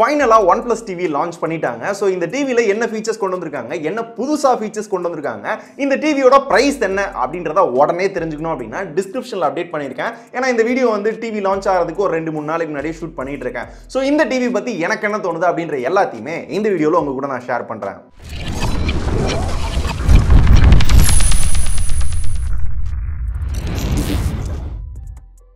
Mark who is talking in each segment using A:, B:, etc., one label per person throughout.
A: ஃபைனலாக one plus TV launch பண்ணிட்டாங்க. So இந்த டிவியில் என்ன ஃபீச்சர்ஸ் கொண்டு வந்திருக்காங்க? என்ன புதுசாக ஃபீச்சர்ஸ் கொண்டு வந்திருக்காங்க? இந்த டிவியோட ப்ரைஸ் என்ன? அப்படின்றத உடனே தெரிஞ்சுக்கணும் அப்படின்னா டிஸ்கிரிப்ஷனில் அப்டேட் பண்ணியிருக்கேன். ஏன்னா இந்த வீடியோ வந்து டிவி லான்ச் ஆகிறதுக்கு ஒரு ரெண்டு மூணு நாளைக்கு முன்னாடியே ஷூட் பண்ணிட்டு இருக்கேன். ஸோ இந்த டிவி பற்றி எனக்கு என்ன தோணுது அப்படின்ற எல்லாத்தையுமே இந்த வீடியோவில் உங்கள் கூட நான் ஷேர் பண்ணுறேன்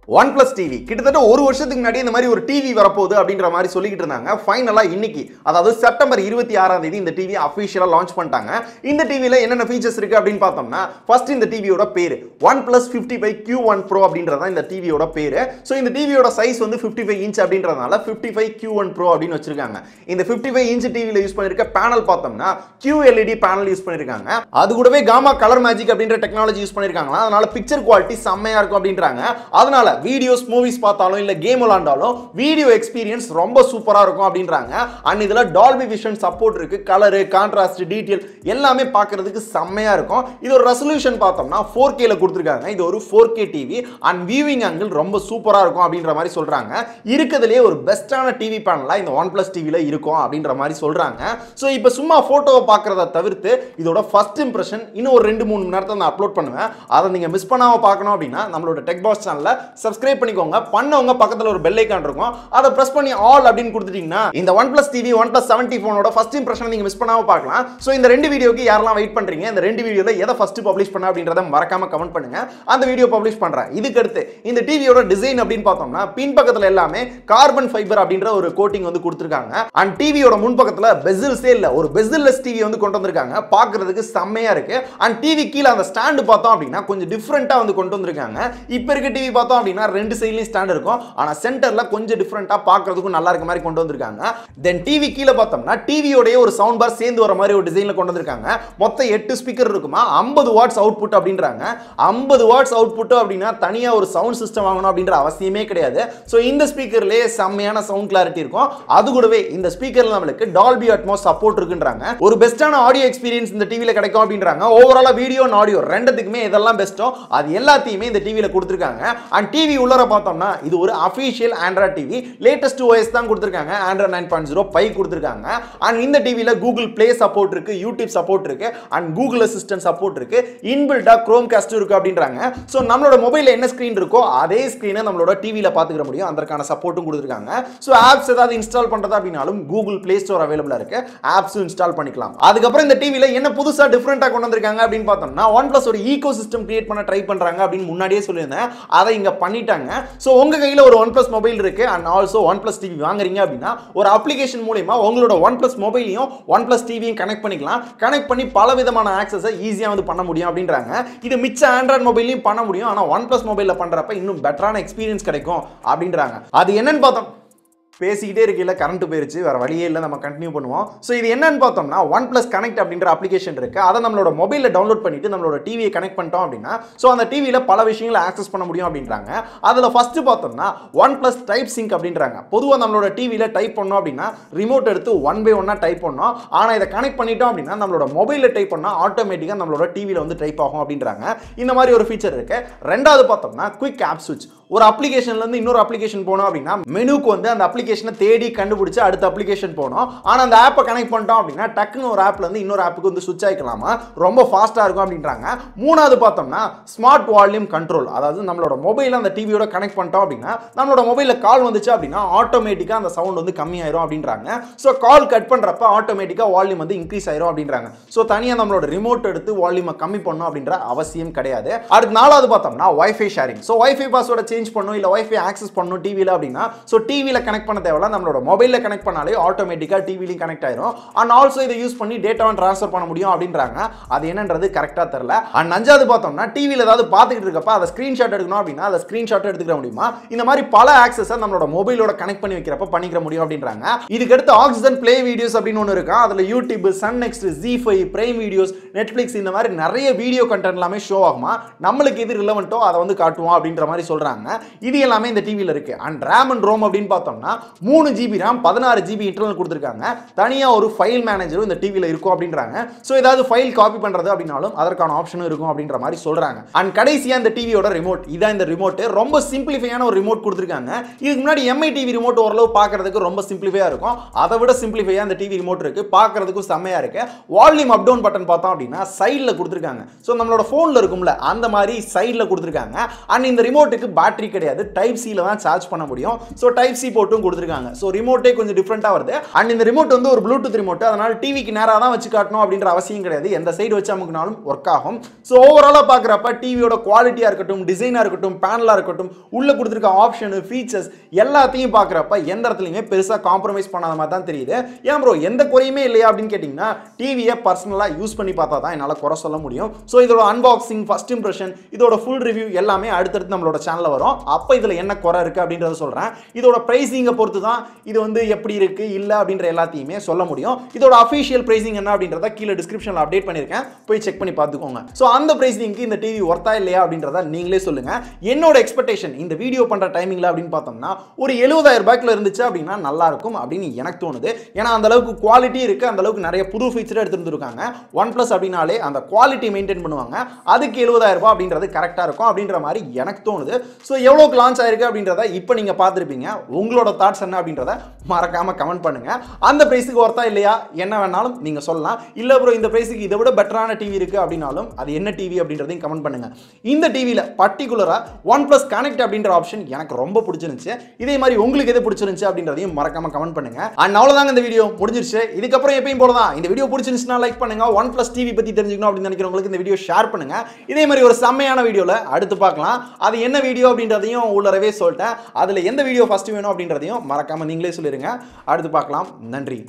A: ஒன் பிளஸ் டிவி கிட்டத்தட்ட ஒரு வருஷத்துக்கு முன்னாடி இந்த மாதிரி ஒரு டிவி வரப்போகுது அப்படின்ற மாதிரி சொல்லிக்கிட்டு இருந்தாங்க. ஃபைனலாக இன்னைக்கு அதாவது செப்டம்பர் இருபத்தி ஆறாம் தேதி இந்த டிவி அஃபிஷியலாக லான்ச் பண்ணிட்டாங்க. இந்த டிவியில் என்னென்ன ஃபீச்சர்ஸ் இருக்குது அப்படின்னு பார்த்தோம்னா ஃபர்ஸ்ட் இந்த டிவியோட பேர் one plus fifty five Q one pro அப்படின்றதான் இந்த டிவியோட பேர். ஸோ இந்த டிவியோட சைஸ் வந்து ஃபிஃப்டி ஃபைவ் இன்ச் அப்படின்றதுனால fifty five Q one pro அப்படின்னு வச்சிருக்காங்க. இந்த ஃபிஃப்டி ஃபைவ் இன்ச் டிவியில் யூஸ் பண்ணிருக்க பேனல் பார்த்தோம்னா கியூ எல்இடி பேனல் யூஸ் பண்ணியிருக்காங்க அது கூடவே காமா கலர் மேஜிக் அப்படின்ற டெக்னாலஜி யூஸ் பண்ணியிருக்காங்களா அதனால பிக்சர் குவாலிட்டி செம்மையாக இருக்கும் அப்படின்றாங்க. அதனால வீடியோஸ் மூவிஸ் பார்த்தாலும் இல்லை கேம் விளாண்டாலும் வீடியோ எக்ஸ்பீரியன்ஸ் ரொம்ப சூப்பராக இருக்கும் அப்படின்றாங்க. அண்ட் இதில் டால்பி விஷன் சப்போர்ட் இருக்கு. கலரு கான்ட்ராஸ்ட் டீட்டெயில் எல்லாமே பார்க்கறதுக்கு செம்மையா இருக்கும். இது ஒரு ரெசல்யூஷன் பார்த்தோம்னா ஃபோர் கேல கொடுத்துருக்காங்க. இது ஒரு four K TV and viewing angle ரொம்ப சூப்பராக இருக்கும் அப்படின்ற மாதிரி சொல்கிறாங்க இருக்கிறதுலே ஒரு பெஸ்ட்டான டிவி பேனலாக இந்த ஒன் பிளஸ் டிவியில் இருக்கும் அப்படின்ற மாதிரி சொல்கிறாங்க ஸோ இப்போ சும்மா ஃபோட்டோவை பார்க்குறத தவிர்த்து இதோட ஃபர்ஸ்ட் இம்ப்ரெஷன் இன்னும் ஒரு ரெண்டு மூணு மணி நேரத்தை நான் அப்லோட் பண்ணுவேன். அதை நீங்கள் மிஸ் பண்ணாமல் பார்க்கணும் அப்படின்னா நம்மளோட டெக் பாஸ் சேனலில் சப்ஸ்கிரைப் பண்ணிக்கோங்க. பண்ணவங்க பக்கத்துல ஒரு பெல் ஐக்கான் இருக்கும். அதை பிரஸ் பண்ணி ஆல் அப்படின்னு கொடுத்துட்டீங்கன்னா இந்த one plus TV one plus seventy ஃபோனோட ஃபர்ஸ்ட் இம்ப்ரெஷன் நீங்க மிஸ் பண்ணாம பார்க்கலாம். ஸோ இந்த ரெண்டு வீடியோக்கு யாரெல்லாம் வெயிட் பண்றீங்க? இந்த ரெண்டு வீடியோல எதை ஃபர்ஸ்ட் பப்ளிஷ் பண்ண அப்படின்றத மறக்காம கமெண்ட் பண்ணுங்க. அந்த வீடியோ பப்ளிஷ் பண்றேன். இதுக்கு அடுத்து இந்த டிவியோட டிசைன் அப்படின்னு பார்த்தோம்னா பின் பக்கத்துல எல்லாமே கார்பன் ஃபைபர் அப்படின்ற ஒரு கோட்டிங் வந்து கொடுத்துருக்காங்க. அண்ட் டிவியோட முன் பக்கத்துல பெசில்ஸே இல்ல ஒரு பெசில்லெஸ் டிவி வந்து கொண்டு வந்திருக்காங்க. பார்க்கிறதுக்கு செம்மையா இருக்கு. அண்ட் டிவி கீழே அந்த ஸ்டாண்டு பார்த்தோம் அப்படின்னா கொஞ்சம் டிஃப்ரெண்டா வந்து கொண்டு வந்திருக்காங்க. இப்போ இருக்க டிவி பார்த்தோம் அப்படின்னா ரெண்டு சைட்லையும் ஸ்டாண்ட் இருக்கும். ஆனால் சென்டர்ல கொஞ்சம் டிஃப்ரெண்ட்டாக பார்க்குறதுக்கும் நல்லா இருக்க மாதிரி கொண்டு வந்திருக்காங்க. தென் டிவி கீழே பார்த்தோம்னா டிவியோடைய ஒரு சவுண்ட் பார் சேர்ந்து வர மாதிரி ஒரு டிசைனில் கொண்டு வந்திருக்காங்க. மொத்தம் எட்டு ஸ்பீக்கர் இருக்குமா? ஐம்பது வாட்ஸ் அவுட்புட் அப்படின்றாங்க. ஐம்பது வாட்ஸ் அவுட்புட் அப்படின்னா தனியாக ஒரு சவுண்ட் சிஸ்டம் வாங்கணும் அப்படின்ற அவசியமே கிடையாது. ஸோ இந்த ஸ்பீக்கர்லேயே செம்மையான சவுண்ட் கிளாரிட்டி இருக்கும். அது கூடவே இந்த ஸ்பீக்கர்ல நம்மளுக்கு டால்பி அட்மோஸ் சப்போர்ட் இருக்குன்றாங்க. ஒரு பெஸ்ட்டான ஆடியோ எக்ஸ்பீரியன்ஸ் இந்த டிவியில் கிடைக்கும் அப்படின்றாங்க. ஓவராலாக வீடியோ அண்ட் ஆடியோ ரெண்டுத்துக்குமே இதெல்லாம் பெஸ்ட்டோ அது எல்லாத்தையுமே இந்த டிவியில் கொடுத்துருக்காங்க. அண்ட் டிவி டிவி உள்ளர பார்த்தோம்னா இது ஒரு official Android TV latest OS தான் கொடுத்துருக்காங்க. Android nine point zero five கொடுத்துருக்காங்க. அண்ட் இந்த டிவியில் கூகுள் பிளே சப்போர்ட் இருக்கு யூடியூப் சப்போர்ட் இருக்கு அண்ட் கூகுள் அசிஸ்டன்ட் சப்போர்ட் இருக்கு. இன்பில்டா குரோம் காஸ்ட் இருக்கு அப்படின்றாங்க. ஸோ நம்மளோட மொபைலில் என்ன ஸ்க்ரீன் இருக்கோ அதே ஸ்க்ரீனை நம்மளோட டிவியில் பார்த்துக்கிற முடியும். அதற்கான சப்போர்ட்டும் கொடுத்துருக்காங்க. ஸோ ஆப்ஸ் ஏதாவது இன்ஸ்டால் பண்ணுறதா அப்படின்னாலும் கூகுள் பிளே ஸ்டோர் அவைலபிளாக இருக்கு. ஆப்ஸும் இன்ஸ்டால் பண்ணிக்கலாம். அதுக்கப்புறம் இந்த டிவியில் என்ன புதுசாக டிஃப்ரெண்ட்டாக கொண்டு வந்திருக்காங்க அப்படின்னு பார்த்தோம்னா ஒன் பிளஸ் ஒரு ஈகோ சிஸ்டம் கிரியேட் பண்ண ட்ரை பண்ணுறாங்க அப்படின்னு முன்னாடியே சொல்லியிருந்தேன். அதை இங்கே பண்ணிட்டாங்க. ஸோ உங்கள் கையில் ஒரு ஒன் பிளஸ் மொபைல் இருக்கு. And also one plus TV வாங்குறீங்க அப்படின்னா ஒரு அப்ளிகேஷன் மூலிமா உங்களோட ஒன் பிளஸ் மொபைலையும் ஒன் பிளஸ் டிவியும் கனெக்ட் பண்ணிக்கலாம். கனெக்ட் பண்ணி பல விதமான ஆக்சஸை ஈஸியாக வந்து பண்ண முடியும் அப்படின்றாங்க. இது மிச்ச ஆண்ட்ராய்ட் மொபைலையும் பண்ண முடியும். ஆனால் ஒன் பிளஸ் மொபைலில் பண்ணுறப்ப இன்னும் பெட்டரான எக்ஸ்பீரியன்ஸ் கிடைக்கும் அப்படின்றாங்க. அது என்னன்னு பார்த்தோம். பேசிக்கிட்டே இருக்கையில் கரண்ட் போயிருச்சு வேறு வழியே இல்லை நம்ம கண்டினியூ பண்ணுவோம். ஸோ இது என்னன்னு பார்த்தோம்னா ஒன் பிளஸ் கனெக்ட் அப்படின்ற அப்ளிகேஷன் இருக்குது அதை நம்மளோட மொபைலில் டவுன்லோட் பண்ணிட்டு நம்மளோட டிவியை கனெக்ட் பண்ணிட்டோம் அப்படின்னா ஸோ அந்த டிவியில் பல விஷயங்களை ஆக்சஸ் பண்ண முடியும் அப்படின்றாங்க. அதில் ஃபஸ்ட்டு பார்த்தோம்னா ஒன் ப்ளஸ் டைப் சிங்க் அப்படின்றாங்க. பொதுவாக நம்மளோட டிவியில் டைப் பண்ணோம் அப்படின்னா ரிமோட் எடுத்து ஒன் பை ஒன்னாக டைப் பண்ணோம். ஆனால் இதை கனெக்ட் பண்ணிட்டோம் அப்படின்னா நம்மளோட மொபைலில் டைப் பண்ணால் ஆட்டோமேட்டிக்காக நம்மளோட டிவியில் வந்து டைப் ஆகும் அப்படின்றாங்க. இந்த மாதிரி ஒரு ஃபீச்சர் இருக்குது ரெண்டாவது பார்த்தோம்னா குயிக் ஆப் சுவிச் ஒரு அப்ளிகேஷன்லேருந்து இன்னொரு அப்ளிகேஷன் போனோம் அப்படின்னா மெனுக்கு வந்து அந்த அப்ளிகேஷன் தேடி கண்டுபிடிச்சு அடுத்த அப்ளிகேஷன் போனோம். ஆனால் அந்த ஆப்பை கனெக்ட் பண்ணிட்டோம் அப்படின்னா டக்குன்னு ஒரு ஆப்ல இருந்து இன்னொரு ஆப்புக்கு வந்து சுவிச் ஆகிக்கலாமா ரொம்ப ஃபாஸ்ட்டாக இருக்கும் அப்படின்றாங்க. மூணாவது பார்த்தோம்னா ஸ்மார்ட் வால்யூம் கண்ட்ரோல் அதாவது நம்மளோட மொபைல் அந்த டிவியோட கனெக்ட் பண்ணிட்டோம் அப்படின்னா நம்மளோட மொபைலில் கால் வந்துச்சு அப்படின்னா ஆட்டோமேட்டிக்காக அந்த சவுண்ட் வந்து கம்மியாயிரும் அப்படின்றாங்க. ஸோ கால் கட் பண்ணுறப்ப ஆட்டோமேட்டிக்காக வால்யூம் வந்து இன்க்ரீஸ் ஆயிரும் அப்படின்றாங்க. ஸோ தனியாக நம்மளோட ரிமோட் எடுத்து வால்யூமை கம்மி பண்ணணும் அப்படின்ற அவசியம் கிடையாது. அடுத்து நாலாவது பார்த்தோம்னா வைஃபை ஷேரிங் ஸோ வைஃபை பாஸ்வேர்டை சேஞ்ச் பண்ணும் இல்லை ஒய்ஃபை ஆக்சஸ் பண்ணணும் டிவியில் அப்படின்னா ஸோ டிவியில் கனெக்ட் பண்ண தேவையில்ல. நம்மளோட மொபைலில் கனெக்ட் பண்ணாலே ஆட்டோமேட்டிக்காக டிவிலையும் கனெக்ட் ஆயிரும். அண்ட் ஆல்சோ இதை யூஸ் பண்ணி டேட்டாவை ட்ரான்ஸ்ஃபர் பண்ண முடியும் அப்படின்றாங்க. அது என்னன்றது கரெக்டாக தெரில அண்ட் அஞ்சாவது பார்த்தோம்னா டிவியில் ஏதாவது பார்த்துக்கிட்டு இருக்கப்ப அதை ஸ்க்ரீன்ஷாட் எடுக்கணும் அப்படின்னா அதை ஸ்க்ரீன்ஷாட் எடுத்துக்கிற முடியுமா? இந்த மாதிரி பல ஆக்சஸை நம்மளோட மொபைலோட கனெக்ட் பண்ணி வைக்கிறப்ப பண்ணிக்கிற முடியும் அப்படின்றாங்க. இதுக்கு அடுத்து ஆக்சிஜன் ப்ளே வீடியோஸ் அப்படின்னு ஒன்று இருக்கா? அதில் YouTube Sun NXT Zee five prime videos Netflix இந்த மாதிரி நிறைய வீடியோ கண்டென்ட் எல்லாமே ஷோ ஆகுமா? நம்மளுக்கு எது ரிலவெண்ட்டோ அதை வந்து காட்டுவோம் அப்படின்ற மாதிரி சொல்கிறாங்க இது எல்லாமே இந்த டிவியில் இருக்குது அண்ட் ரேம் அண்ட் ரோம் அப்படின்னு பார்த்தோம்னா மூணு ஜிபி ரேம் பதினாறு ஜிபி இன்டர்னல் கொடுத்துருக்காங்க. தனியாக ஒரு ஃபைல் மேனேஜரும் இந்த டிவியில் இருக்கும் அப்படின்றாங்க. ஸோ ஏதாவது ஃபைல் காப்பி பண்ணுறது அப்படின்னாலும் அதற்கான ஆப்ஷனும் இருக்கும் அப்படின்ற மாதிரி சொல்கிறாங்க அண்ட் கடைசியாக இந்த டிவியோட ரிமோட் இதான் இந்த ரிமோட் ரொம்ப சிம்பிளிஃபையான ஒரு ரிமோட் கொடுத்துருக்காங்க. இதுக்கு முன்னாடி எம்ஐ டிவி ரிமோட் ஓரளவு பார்க்கறதுக்கு ரொம்ப சிம்பிளிஃபையாக இருக்கும். அதை விட சிம்பிளிஃபையாக இந்த டிவி ரிமோட் இருக்கு. பார்க்கறதுக்கும் செம்மையாக இருக்கு. வால்யூம் அப் டவுன் பட்டன் பார்த்தோம் அப்படின்னா சைடில் கொடுத்துருக்காங்க. ஸோ நம்மளோட ஃபோனில் இருக்கும்ல அந்த மாதிரி சைடில் கொடுத்துருக்காங்க. அண்ட் இந்த ரிமோட்டுக்கு பேட்டரி கிடையாது. டைப் சியில் தான் சார்ஜ் பண்ண முடியும். ஸோ டைப் சி போட்டும் கொடுத்துருக்காங்க. ஸோ ரிமோட்டே கொஞ்சம் டிஃப்ரெண்ட்டாக வருது. அண்ட் இந்த ரிமோட் வந்து ஒரு ப்ளூடூத் ரிமோட் அதனால் டிவிக்கு நேராக தான் வச்சு காட்டணும் அப்படின்ற அவசியம் கிடையாது. எந்த சைடு வச்சு அமுக்கினாலும் ஒர்க் ஆகும். ஸோ ஓவராலாக பார்க்குறப்ப டிவியோட குவாலிட்டியாக இருக்கட்டும் டிசைனாக இருக்கட்டும் பேனலாக இருக்கட்டும் உள்ளே கொடுத்துருக்க ஆப்ஷனு ஃபீச்சர்ஸ் எல்லாத்தையும் பார்க்குறப்ப எந்த இடத்துலையுமே பெருசாக காம்ப்ரமைஸ் பண்ணாத மாதிரி தான் தெரியுது. ஏன் ப்ரோ எந்த குறையுமே இல்லையா அப்படின்னு கேட்டிங்கன்னா டிவியை பர்சனலாக யூஸ் பண்ணி பார்த்தா தான் என்னால் குறை சொல்ல முடியும். ஸோ இதோட அன்பாக்சிங் ஃபர்ஸ்ட் இம்ப்ரெஷன் இதோட ஃபுல் ரிவ்யூ எல்லாமே அடுத்தடுத்து நம்மளோட சேனலில் வரும். அப்போ இதில் என்ன குறை இருக்குது அப்படின்றத சொல்கிறேன் இதோட ப்ரைஸிங்கை பொறுத்து தான் இது வந்து எப்படி இருக்குது இல்லை அப்படின்ற எல்லாத்தையுமே சொல்ல முடியும். இதோட அஃபிஷியல் ப்ரைஸிங் என்ன அப்படின்றத கீழே டிஸ்கிரிப்ஷனில் அப்டேட் பண்ணியிருக்கேன். போய் செக் பண்ணி பார்த்துக்கோங்க. ஸோ அந்த ப்ரைஸிங்க்கு இந்த டிவி ஒர்த்தா இல்லையா அப்படின்றத நீங்களே சொல்லுங்கள் என்னோட எக்ஸ்பெக்டேஷன் இந்த வீடியோ பண்ணுற டைமிங்கில் அப்படின்னு பார்த்தோம்னா ஒரு எழுபதாயிரம் ரூபாய்க்குள்ள இருந்துச்சு அப்படின்னா நல்லா இருக்கும் அப்படின்னு எனக்கு தோணுது. ஏன்னா அந்த அளவுக்கு குவாலிட்டி இருக்குது அந்த அளவுக்கு நிறைய புது ஃபீச்சர் எடுத்துருந்துருக்காங்க ஒன் ப்ளஸ் அப்படின்னாலே அந்த குவாலிட்டி மெயின்டைன் பண்ணுவாங்க. அதுக்கு எழுபதாயிரம் ரூபாய் அப்படின்றது கரெக்டாக இருக்கும் அப்படின்ற மாதிரி எனக்கு தோணுது. ஸோ எவ்வளோக்கு லான்ச் ஆயிருக்கு அப்படின்றத இப்போ நீங்கள் பார்த்துருப்பீங்க. உங்களோட தாட்ஸ் என்ன அப்படின்றத மறக்காமல் கமெண்ட் பண்ணுங்க. அந்த ப்ரைஸுக்கு ஒர்த்தா இல்லையா? என்ன வேணாலும் நீங்கள் சொல்லலாம். இல்லை ப்ரோ இந்த ப்ரைஸுக்கு இதை விட பெட்டரான டிவி இருக்குது அப்படின்னாலும் அது என்ன டிவி அப்படின்றதையும் கமெண்ட் பண்ணுங்க. இந்த டிவியில் பர்டிகுலராக ஒன் ப்ளஸ் கனெக்ட் அப்படின்ற ஆப்ஷன் எனக்கு ரொம்ப பிடிச்சிருந்துச்சு. இதே மாதிரி உங்களுக்கு எது பிடிச்சிருந்துச்சு அப்படின்றதையும் மறக்காம கமெண்ட் பண்ணுங்க. அண்ட் அவ்வளோதாங்க இந்த வீடியோ முடிஞ்சிருச்சு. இதுக்கப்புறம் எப்பயும் போல தான் இந்த வீடியோ பிடிச்சிருந்துச்சுன்னா லைக் பண்ணுங்க. ஒன் ப்ளஸ் டிவி பற்றி தெரிஞ்சுக்கணும் அப்படின்னு நினைக்கிறவங்களுக்கு இந்த வீடியோ ஷேர் பண்ணுங்க. இதே மாதிரி ஒரு செம்மையான வீடியோவில் அடுத்து பார்க்கலாம். அது என்ன வீடியோ அப்படின்றதையும் உள்ளரவே சொல்லிட்டேன். அதில் எந்த வீடியோ ஃபஸ்ட்டு வேணும் அப்படின்றதையும் மறக்காம நீங்களே சொல்லிடுங்க அடுத்து பார்க்கலாம். நன்றி.